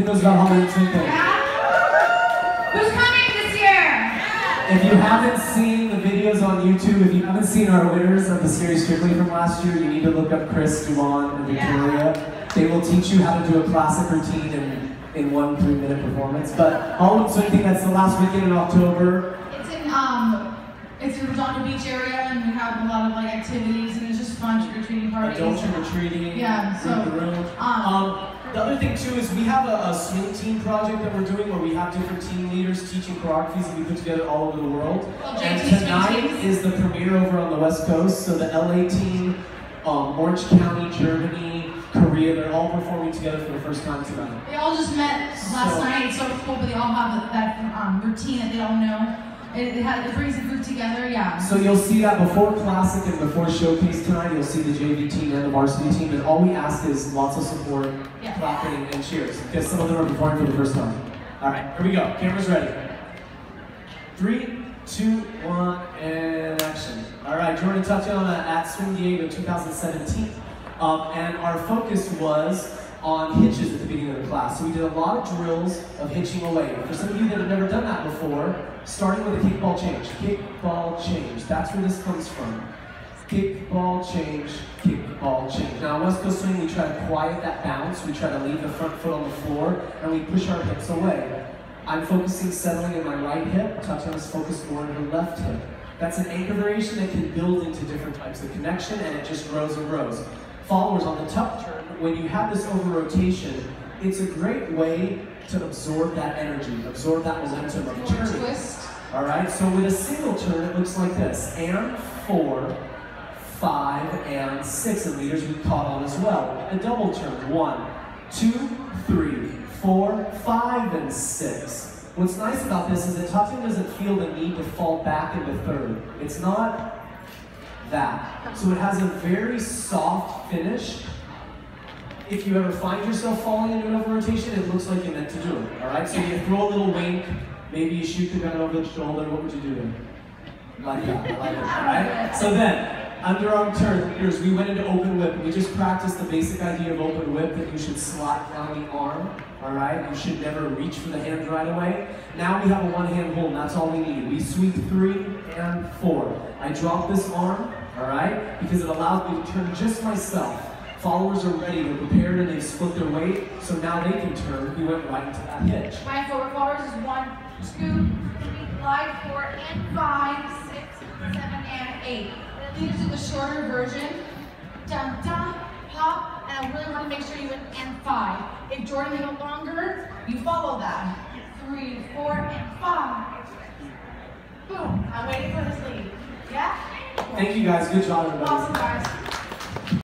Who knows about Swing Thing? Yeah? Who's coming this year? If you haven't seen the videos on YouTube, if you haven't seen our winners of the series Strictly from last year, you need to look up Chris, Dumond, and Victoria. They will teach you how to do a classic routine in, in one three-minute performance. But Swing Thing, that's the last weekend in October. It's in um, it's in Redondo Beach area, and we have a lot of like activities, and it's just fun trick or treating parties. Adult trick-or-treating, Yeah, so, read the room. um, Um, the other thing too is we have a, a swing team project that we're doing where we have different team leaders teaching choreographies that we put together all over the world. Oh, and tonight is the premiere over on the West Coast. So the LA team, um, Orange County, Germany, Korea, they're all performing together for the first time tonight. They all just met last So- night. It's so cool, but they all have that um, routine that they all know. It, it, brings the group together. Yeah. So you'll see that before Classic and before Showcase tonight, you'll see the JV team and the varsity team, and all we ask is lots of support, Yeah. clapping, and cheers, because some of them are performing for the first time. All right, here we go. Camera's ready. Three, two, one, and action. All right, Jordan Tatiana at Swing Diego 2017, um, and our focus was on hitches at the beginning of the class. So we did a lot of drills of hitching away. For some of you that have never done that before, starting with a kickball change. Kickball change. That's where this comes from. Kickball change, kickball change. Now, West Coast Swing, we try to quiet that bounce. We try to leave the front foot on the floor, and we push our hips away. I'm focusing settling in my right hip. Tatiana's focused more on her left hip. That's an anchor variation that can build into different types of connection, and it just grows and grows. Followers on the tuck when you have this over rotation, it's a great way to absorb that energy, absorb that momentum of turning. twist. All right, so with a single turn, it looks like this. And four, five, and six. And leaders we caught on as well. A double turn, one, two, three, four, five, and six. What's nice about this is that Tatiana doesn't feel the need to fall back into third. It's not that. So it has a very soft finish. If you ever find yourself falling into over rotation, it looks like you meant to do it. All right, so you throw a little wink, maybe you shoot the gun over the shoulder. What would you do? Like that, like it. All right. So then, underarm turn. Here's we went into open whip. We just practiced the basic idea of open whip that you should slide down the arm. All right. You should never reach for the hand right away. Now we have a one hand hold. That's all we need. We sweep three and four. I drop this arm. All right, because it allows me to turn just myself. Followers are ready, they're prepared, and they've split their weight, so now they can turn. We went right into that hitch. My forward followers is one, two, three, glide, four, and five, six, seven, and eight. These are the shorter version. Dun, dun, hop, and I really want to make sure you went and five. If Jordan made it longer, you follow that. Three, four, and five. Boom. I'm waiting for this lead. Yeah? Thank you guys, good job everybody. Awesome, guys.